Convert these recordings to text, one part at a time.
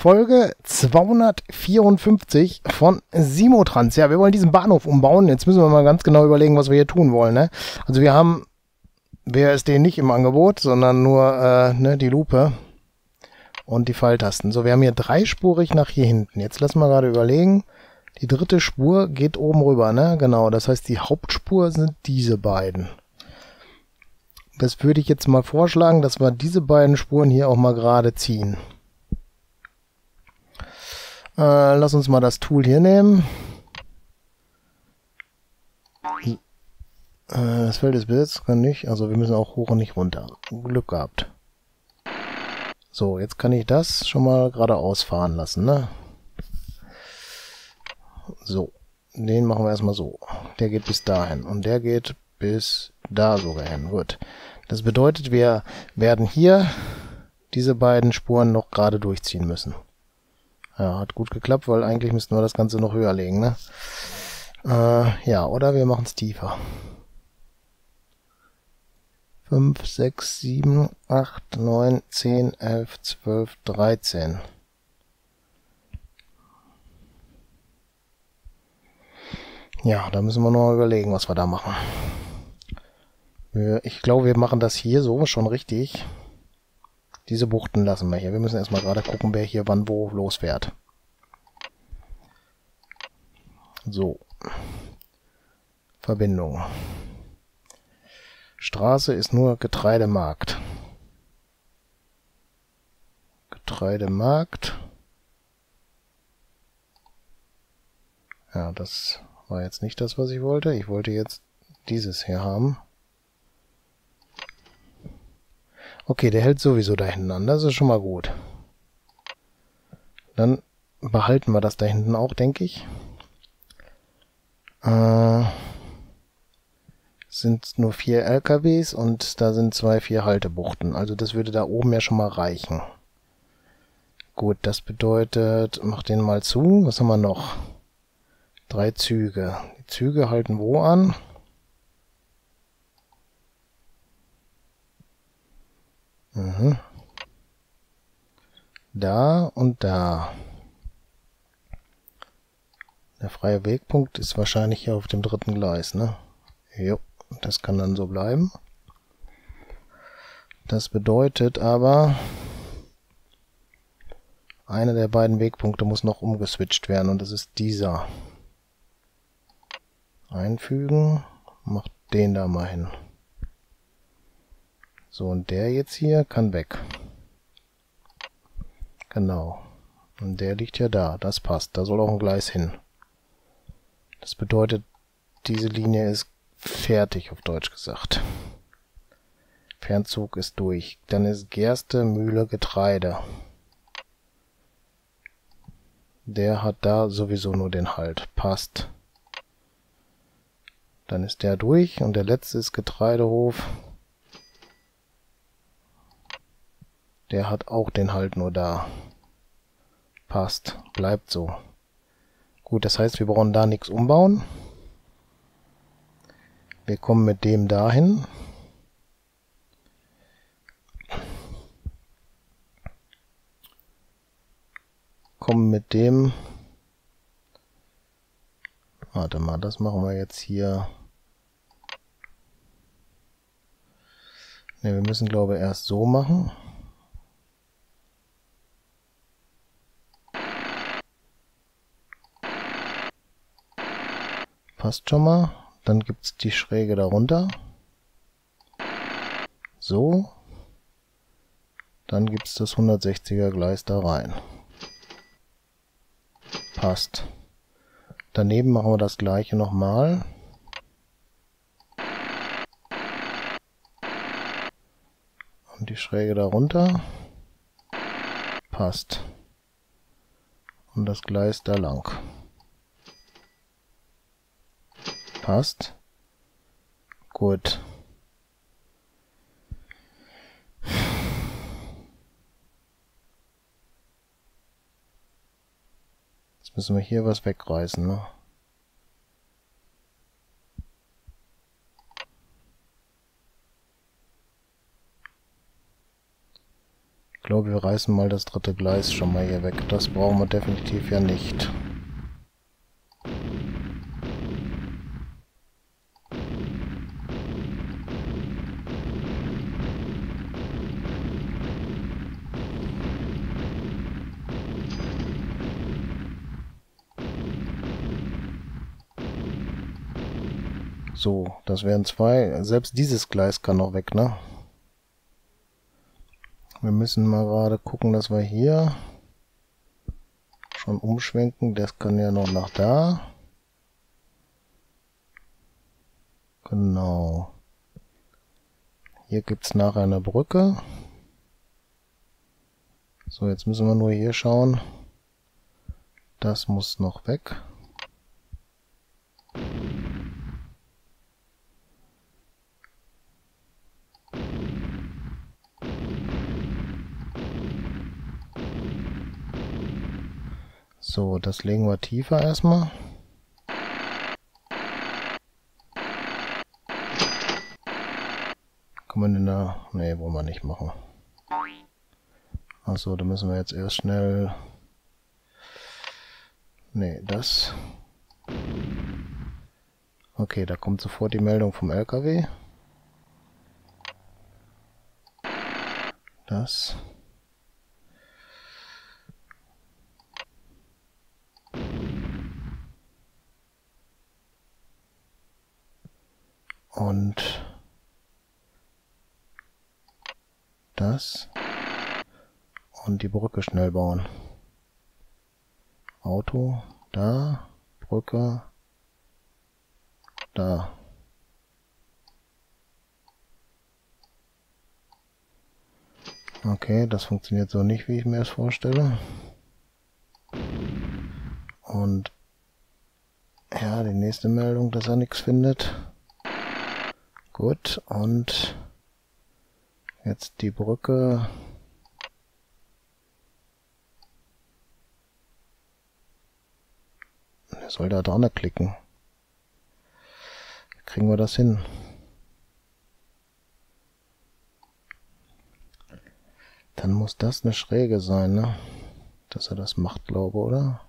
Folge 254 von Simotrans. Ja, wir wollen diesen Bahnhof umbauen. Jetzt müssen wir mal ganz genau überlegen, was wir hier tun wollen. Ne? Also wir haben WSD nicht im Angebot, sondern nur äh, ne, die Lupe und die Pfeiltasten. So, wir haben hier dreispurig nach hier hinten. Jetzt lassen wir gerade überlegen. Die dritte Spur geht oben rüber, ne? Genau, das heißt, die Hauptspur sind diese beiden. Das würde ich jetzt mal vorschlagen, dass wir diese beiden Spuren hier auch mal gerade ziehen. Äh, lass uns mal das Tool hier nehmen. Äh, das Feld ist besetzt, kann nicht. Also wir müssen auch hoch und nicht runter. Glück gehabt. So, jetzt kann ich das schon mal geradeaus fahren lassen, ne? So, den machen wir erstmal so. Der geht bis dahin und der geht bis da sogar hin. Gut. Das bedeutet, wir werden hier diese beiden Spuren noch gerade durchziehen müssen. Ja, hat gut geklappt, weil eigentlich müssten wir das Ganze noch höher legen, ne? Äh, ja, oder wir machen es tiefer. 5, 6, 7, 8, 9, 10, 11, 12, 13. Ja, da müssen wir noch überlegen, was wir da machen. Ich glaube, wir machen das hier so schon richtig. Diese Buchten lassen wir hier. Wir müssen erstmal gerade gucken, wer hier wann wo losfährt. So. Verbindung. Straße ist nur Getreidemarkt. Getreidemarkt. Ja, das war jetzt nicht das, was ich wollte. Ich wollte jetzt dieses hier haben. Okay, der hält sowieso da hinten an. Das ist schon mal gut. Dann behalten wir das da hinten auch, denke ich. Äh, sind nur vier LKWs und da sind zwei vier Haltebuchten. Also das würde da oben ja schon mal reichen. Gut, das bedeutet, mach den mal zu. Was haben wir noch? Drei Züge. Die Züge halten wo an? Mhm. Da und da. Der freie Wegpunkt ist wahrscheinlich hier auf dem dritten Gleis, ne? Jo, das kann dann so bleiben. Das bedeutet aber, einer der beiden Wegpunkte muss noch umgeswitcht werden und das ist dieser. Einfügen, macht den da mal hin. So, und der jetzt hier kann weg. Genau. Und der liegt ja da. Das passt. Da soll auch ein Gleis hin. Das bedeutet, diese Linie ist fertig, auf Deutsch gesagt. Fernzug ist durch. Dann ist Gerste, Mühle, Getreide. Der hat da sowieso nur den Halt. Passt. Dann ist der durch und der letzte ist Getreidehof. Der hat auch den Halt nur da. Passt. Bleibt so. Gut, das heißt, wir brauchen da nichts umbauen. Wir kommen mit dem dahin. Kommen mit dem... Warte mal, das machen wir jetzt hier... Ne, wir müssen glaube ich erst so machen. Passt schon mal. Dann gibt es die Schräge darunter. So. Dann gibt es das 160er Gleis da rein. Passt. Daneben machen wir das gleiche nochmal. Und die Schräge darunter. Passt. Und das Gleis da lang. Passt. Gut. Jetzt müssen wir hier was wegreißen, ne? glaube, wir reißen mal das dritte Gleis schon mal hier weg. Das brauchen wir definitiv ja nicht. So, das wären zwei. Selbst dieses Gleis kann noch weg, ne? Wir müssen mal gerade gucken, dass wir hier schon umschwenken. Das kann ja noch nach da. Genau. Hier gibt's nachher eine Brücke. So, jetzt müssen wir nur hier schauen. Das muss noch weg. So, das legen wir tiefer erstmal. Kann man in der... Ne, wollen wir nicht machen. Achso, da müssen wir jetzt erst schnell... Ne, das... Okay, da kommt sofort die Meldung vom LKW. Das... und das und die Brücke schnell bauen. Auto, da, Brücke, da. Okay, das funktioniert so nicht, wie ich mir es vorstelle. Und ja, die nächste Meldung, dass er nichts findet. Gut, und jetzt die Brücke. Er soll da dran klicken. Kriegen wir das hin? Dann muss das eine Schräge sein, ne? Dass er das macht, glaube, oder?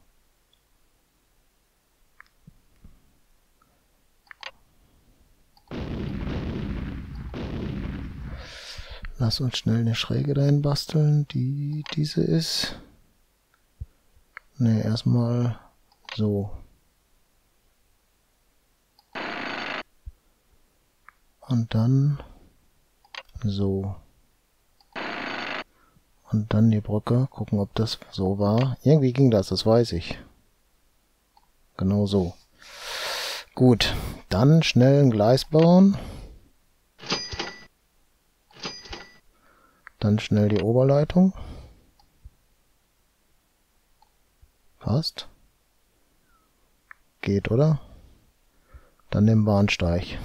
Lass uns schnell eine Schräge dahin basteln, die diese ist. Ne, erstmal so. Und dann so. Und dann die Brücke. Gucken, ob das so war. Irgendwie ging das, das weiß ich. Genau so. Gut, dann schnell ein Gleis bauen. Dann schnell die Oberleitung. Passt. Geht, oder? Dann den Bahnsteig.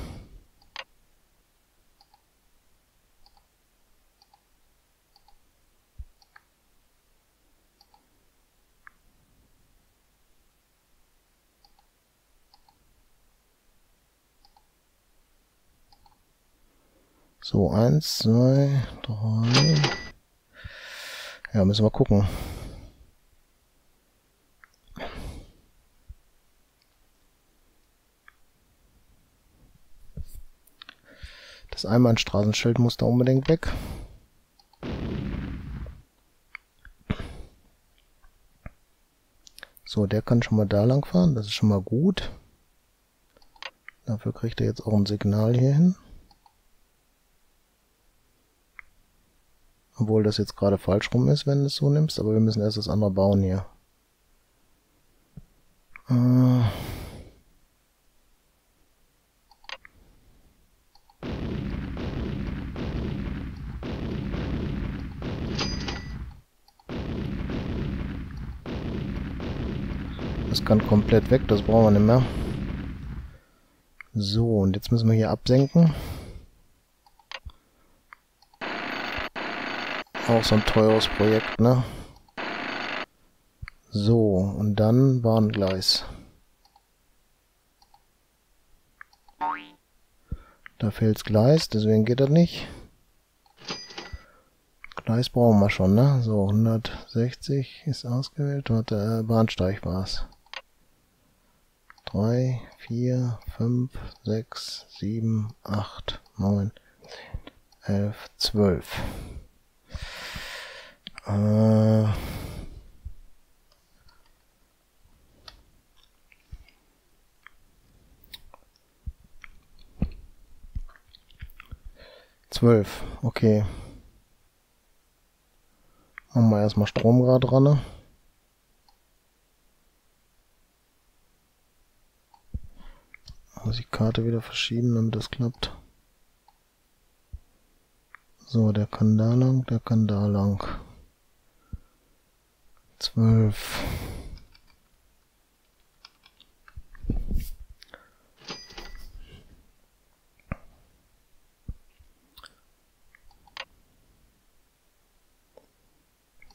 So, eins, zwei, drei. Ja, müssen wir gucken. Das Einbahnstraßenschild muss da unbedingt weg. So, der kann schon mal da lang fahren. Das ist schon mal gut. Dafür kriegt er jetzt auch ein Signal hier hin. Obwohl das jetzt gerade falsch rum ist, wenn du es so nimmst, aber wir müssen erst das andere bauen hier. Äh das kann komplett weg, das brauchen wir nicht mehr. So, und jetzt müssen wir hier absenken. Auch so ein teures Projekt, ne? So, und dann Bahngleis. Da fehlt's Gleis, deswegen geht das nicht. Gleis brauchen wir schon, ne? So, 160 ist ausgewählt. Warte, äh, Bahnsteig war's. 3, 4, 5, 6, 7, 8, 9, 11, 12. Äh... Zwölf, okay. Machen wir erstmal Stromrad dran. Ne? Muss ich Karte wieder verschieben, damit das klappt. So, der kann da lang, der kann da lang. Zwölf.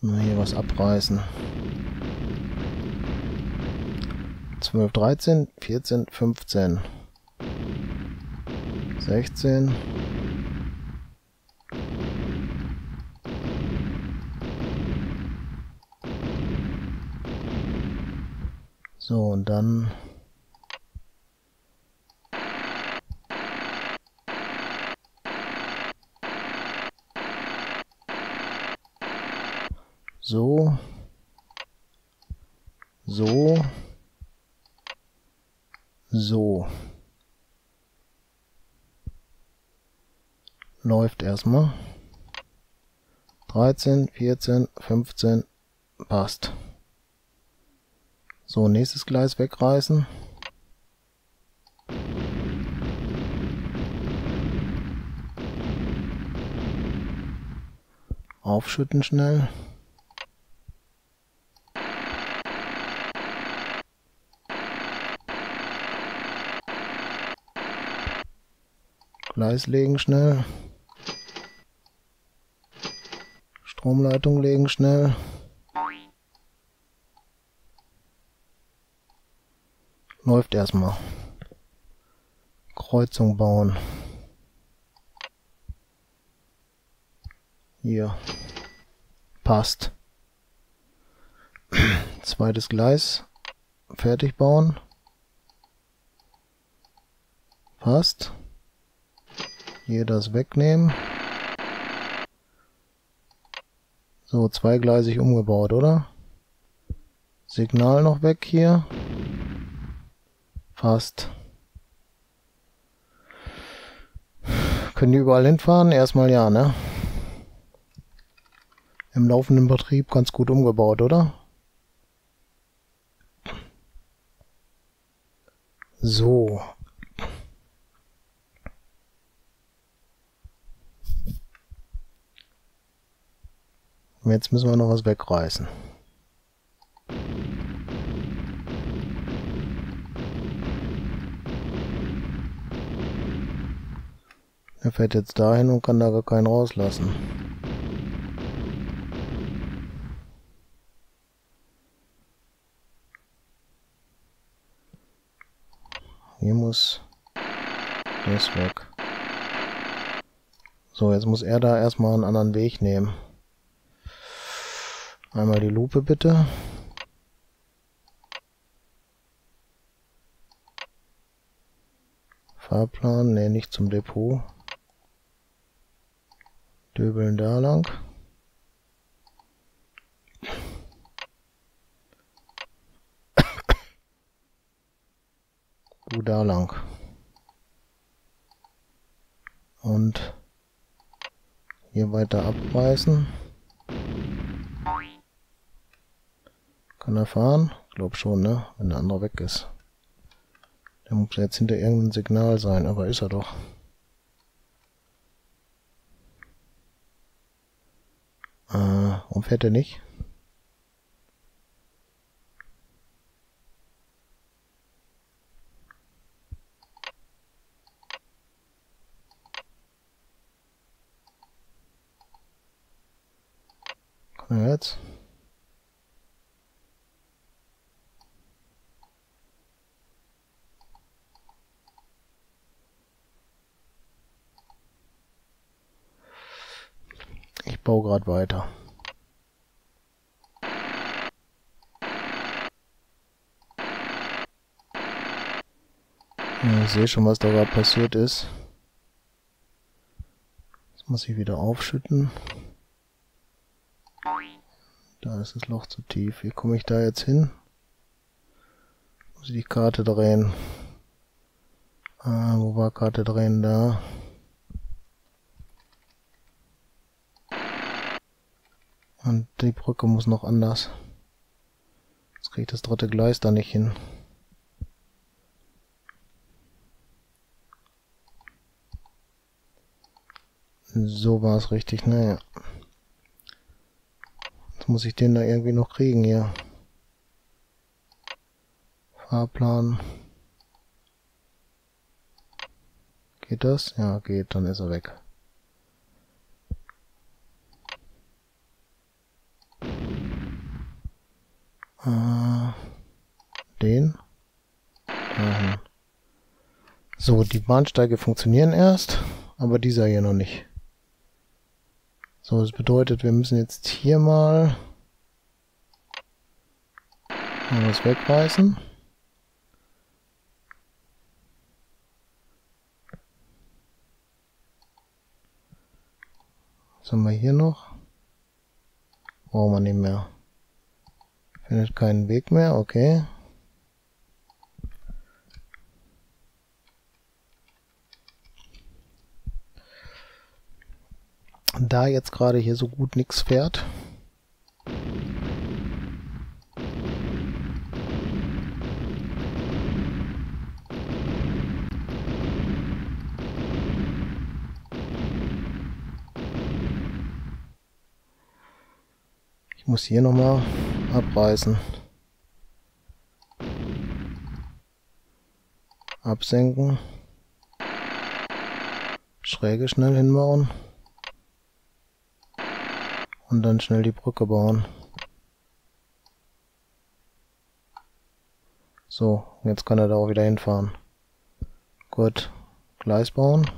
Mal hier was abreißen. 12, 13, 14, 15, 16. So, und dann So. So. So. Läuft erstmal. 13, 14, 15, passt. So, nächstes Gleis wegreißen. Aufschütten schnell. Gleis legen schnell. Stromleitung legen schnell. Läuft erstmal. Kreuzung bauen. Hier. Passt. Zweites Gleis. Fertig bauen. Passt. Hier das wegnehmen. So, zweigleisig umgebaut, oder? Signal noch weg hier. Fast. Können die überall hinfahren? Erstmal ja, ne? Im laufenden Betrieb ganz gut umgebaut, oder? So, Jetzt müssen wir noch was wegreißen. Er fährt jetzt dahin und kann da gar keinen rauslassen. Hier muss das weg. So, jetzt muss er da erstmal einen anderen Weg nehmen. Einmal die Lupe bitte. Fahrplan, ne, nicht zum Depot. Döbeln da lang. Du da lang. Und hier weiter abreißen. Kann er fahren? Glaub schon, ne? Wenn der andere weg ist. Der muss jetzt hinter irgendeinem Signal sein, aber ist er doch. Äh, warum fährt er nicht? Kann jetzt? Baue gerade weiter. Ja, ich sehe schon, was da gerade passiert ist. Das muss ich wieder aufschütten. Da ist das Loch zu tief. Wie komme ich da jetzt hin? Muss ich die Karte drehen. Ah, wo war Karte drehen? Da. Und die Brücke muss noch anders. Jetzt kriege ich das dritte Gleis da nicht hin. So war es richtig, naja. Jetzt muss ich den da irgendwie noch kriegen hier. Fahrplan. Geht das? Ja, geht, dann ist er weg. Äh, den. Dahin. So, die Bahnsteige funktionieren erst, aber dieser hier noch nicht. So, das bedeutet, wir müssen jetzt hier mal was wegreißen. Was haben wir hier noch? Brauchen wir nicht mehr. Findet keinen Weg mehr, okay. da jetzt gerade hier so gut nichts fährt. Ich muss hier nochmal abreißen. Absenken. Schräge schnell hinbauen und dann schnell die Brücke bauen. So, jetzt kann er da auch wieder hinfahren. Gut, Gleis bauen.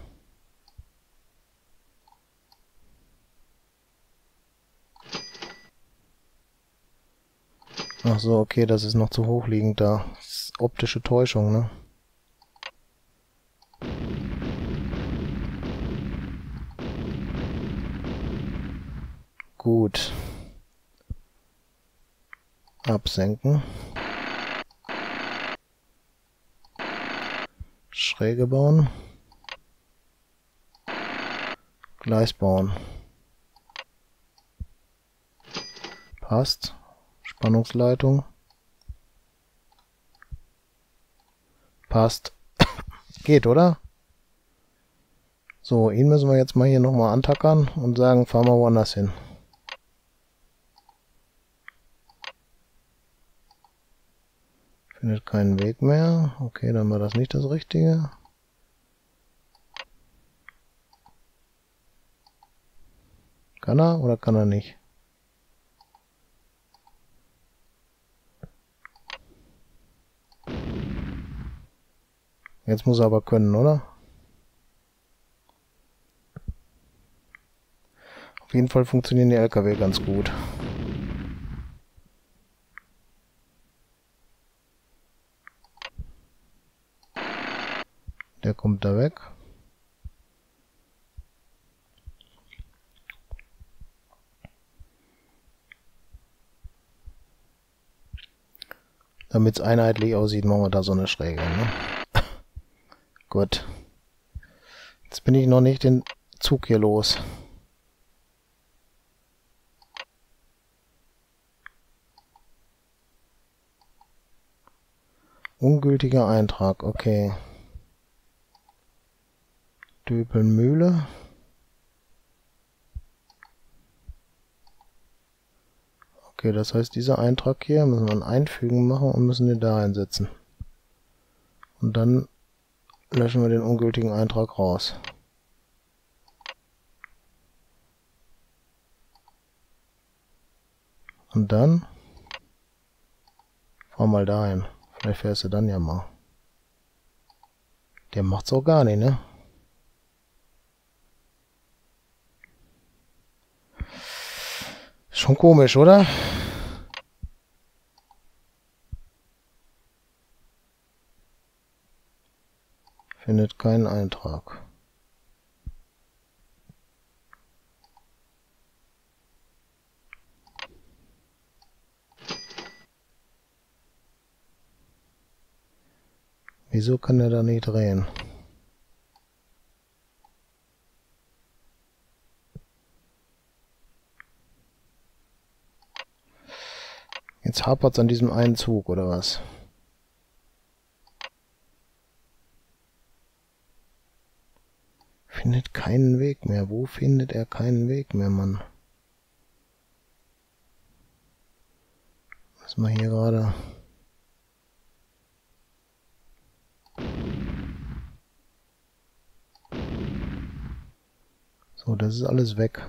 Ach so, okay, das ist noch zu hoch liegend da. Das ist optische Täuschung, ne? Gut. Absenken. Schräge bauen. Gleis bauen. Passt. Spannungsleitung. Passt. Geht, oder? So, ihn müssen wir jetzt mal hier nochmal antackern und sagen, fahren wir woanders hin. Findet keinen Weg mehr. Okay, dann war das nicht das Richtige. Kann er oder kann er nicht? Jetzt muss er aber können, oder? Auf jeden Fall funktionieren die LKW ganz gut. Der kommt da weg. Damit es einheitlich aussieht, machen wir da so eine Schräge. Ne? Gut. Jetzt bin ich noch nicht den Zug hier los. Ungültiger Eintrag, okay. Döbelmühle. Okay, das heißt, dieser Eintrag hier müssen wir ein Einfügen machen und müssen den da einsetzen. Und dann löschen wir den ungültigen Eintrag raus. Und dann fahr mal dahin. Vielleicht fährst du dann ja mal. Der macht's auch gar nicht, ne? Schon komisch, oder? Findet keinen Eintrag. Wieso kann er da nicht drehen? Jetzt hapert es an diesem einen Zug, oder was? Findet keinen Weg mehr. Wo findet er keinen Weg mehr, Mann? Was mal hier gerade... So, das ist alles weg.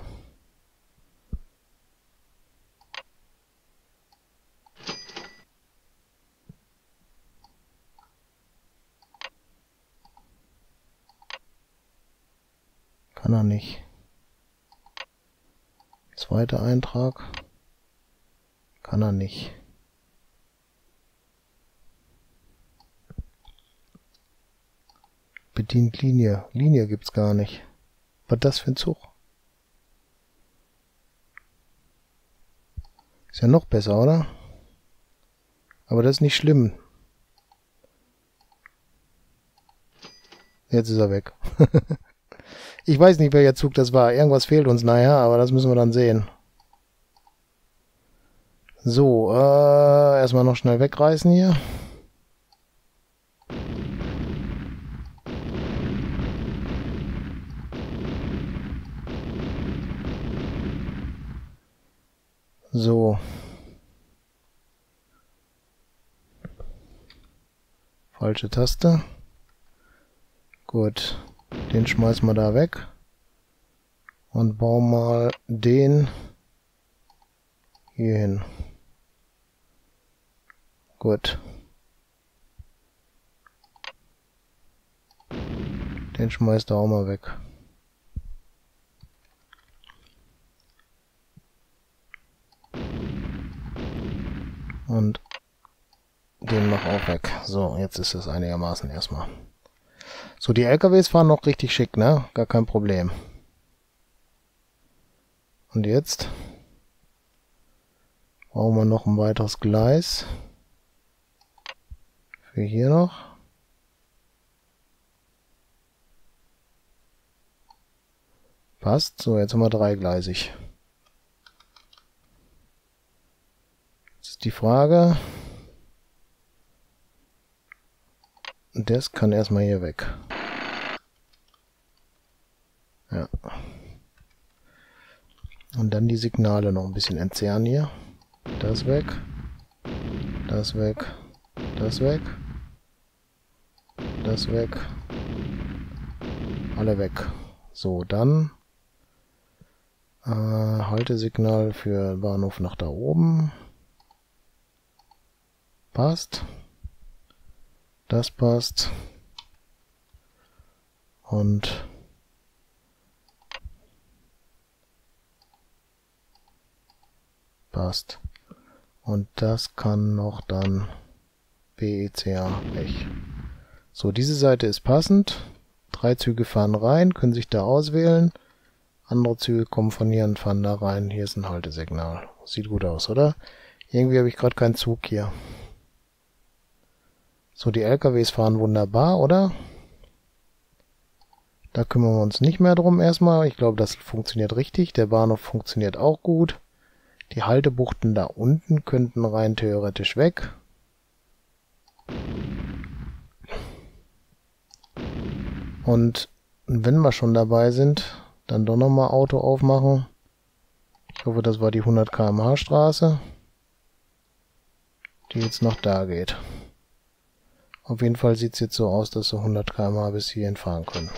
Kann er nicht. Zweiter Eintrag. Kann er nicht. Bedient Linie. Linie gibt's gar nicht. Was das für ein Zug? Ist ja noch besser, oder? Aber das ist nicht schlimm. Jetzt ist er weg. ich weiß nicht, welcher Zug das war. Irgendwas fehlt uns nachher, aber das müssen wir dann sehen. So, äh, erstmal noch schnell wegreißen hier. So. Falsche Taste. Gut. Den schmeißen wir da weg. Und bauen mal den hier hin. Gut. Den schmeißt er auch mal weg. Und den noch auch weg. So, jetzt ist es einigermaßen erstmal. So, die LKWs fahren noch richtig schick, ne? Gar kein Problem. Und jetzt brauchen wir noch ein weiteres Gleis. Für hier noch. Passt. So, jetzt haben wir dreigleisig. die Frage. Das kann erstmal hier weg. Ja. Und dann die Signale noch ein bisschen entzerren hier. Das weg. Das weg. Das weg. Das weg. Alle weg. So, dann äh, Haltesignal für Bahnhof nach da oben. Passt. Das passt. Und passt. Und das kann noch dann BECA Pech. So, diese Seite ist passend. Drei Züge fahren rein, können sich da auswählen. Andere Züge kommen von hier und fahren da rein. Hier ist ein Haltesignal. Sieht gut aus, oder? Irgendwie habe ich gerade keinen Zug hier. So, die LKWs fahren wunderbar, oder? Da kümmern wir uns nicht mehr drum erstmal. Ich glaube, das funktioniert richtig. Der Bahnhof funktioniert auch gut. Die Haltebuchten da unten könnten rein theoretisch weg. Und wenn wir schon dabei sind, dann doch nochmal Auto aufmachen. Ich hoffe, das war die 100 km/h Straße, die jetzt noch da geht. Auf jeden Fall sieht es jetzt so aus, dass wir 100 km bis hierhin fahren können.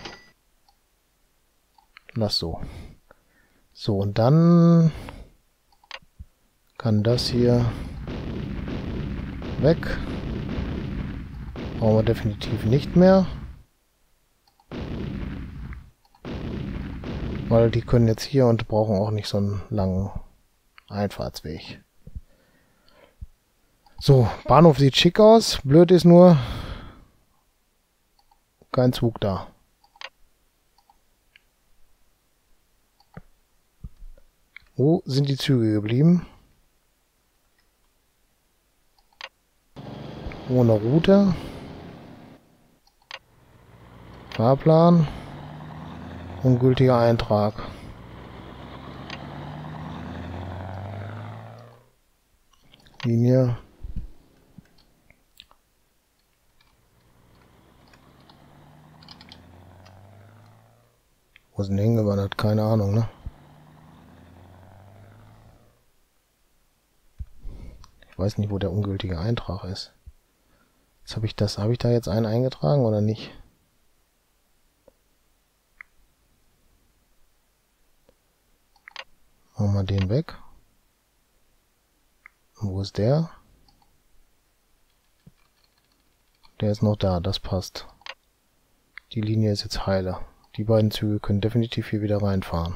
Lass so. So, und dann kann das hier weg. Brauchen wir definitiv nicht mehr. Weil die können jetzt hier und brauchen auch nicht so einen langen Einfahrtsweg. So, Bahnhof sieht schick aus. Blöd ist nur, kein Zug da. Wo sind die Züge geblieben? Ohne Route. Fahrplan. Ungültiger Eintrag. Linie. Wo sind hingewandert? Keine Ahnung, ne? Ich weiß nicht, wo der ungültige Eintrag ist. Jetzt habe ich das, habe ich da jetzt einen eingetragen oder nicht? Machen wir den weg. Und wo ist der? Der ist noch da, das passt. Die Linie ist jetzt heile. Die beiden Züge können definitiv hier wieder reinfahren.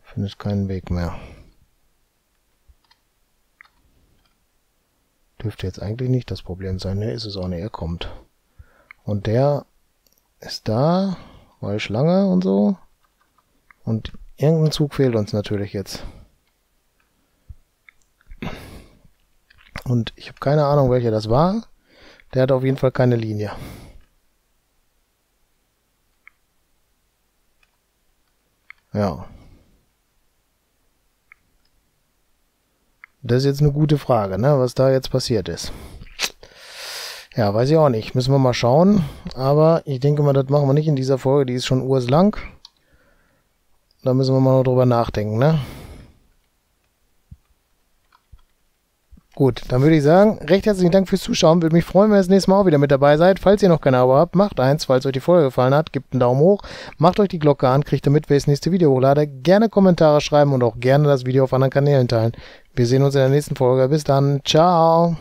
Findet keinen Weg mehr. Dürfte jetzt eigentlich nicht das Problem sein. Ne, ist es auch nicht. Er kommt. Und der ist da, weil Schlange und so. Und irgendein Zug fehlt uns natürlich jetzt. Und ich habe keine Ahnung, welcher das war. Der hat auf jeden Fall keine Linie. Ja. Das ist jetzt eine gute Frage, ne, was da jetzt passiert ist. Ja, weiß ich auch nicht. Müssen wir mal schauen. Aber ich denke mal, das machen wir nicht in dieser Folge. Die ist schon urslang. Da müssen wir mal noch drüber nachdenken, ne? Gut, dann würde ich sagen, recht herzlichen Dank fürs Zuschauen. Würde mich freuen, wenn ihr das nächste Mal auch wieder mit dabei seid. Falls ihr noch kein Abo habt, macht eins. Falls euch die Folge gefallen hat, gebt einen Daumen hoch. Macht euch die Glocke an, kriegt damit, wer das nächste Video hochlade. Gerne Kommentare schreiben und auch gerne das Video auf anderen Kanälen teilen. Wir sehen uns in der nächsten Folge. Bis dann. Ciao.